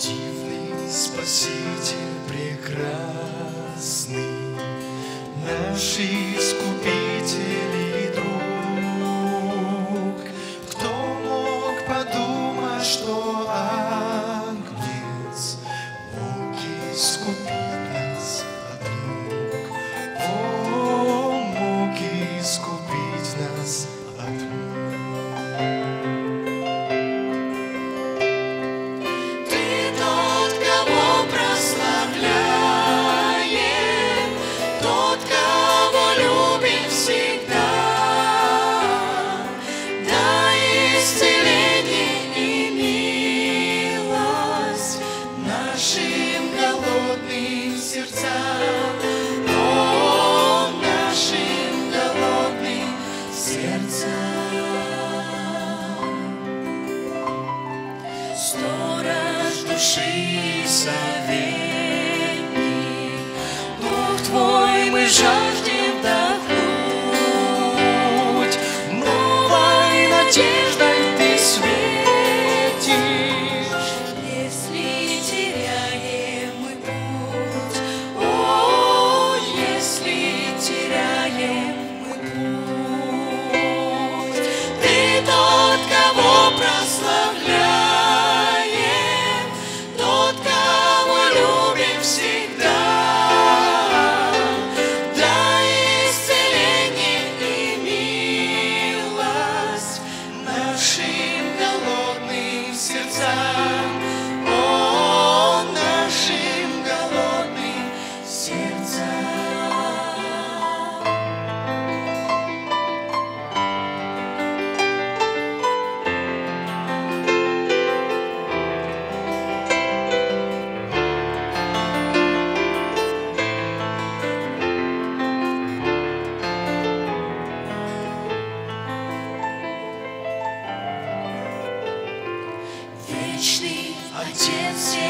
Дивный Спаситель прекрасный, наш Иисус. Sturaš duši sa vjeru 前线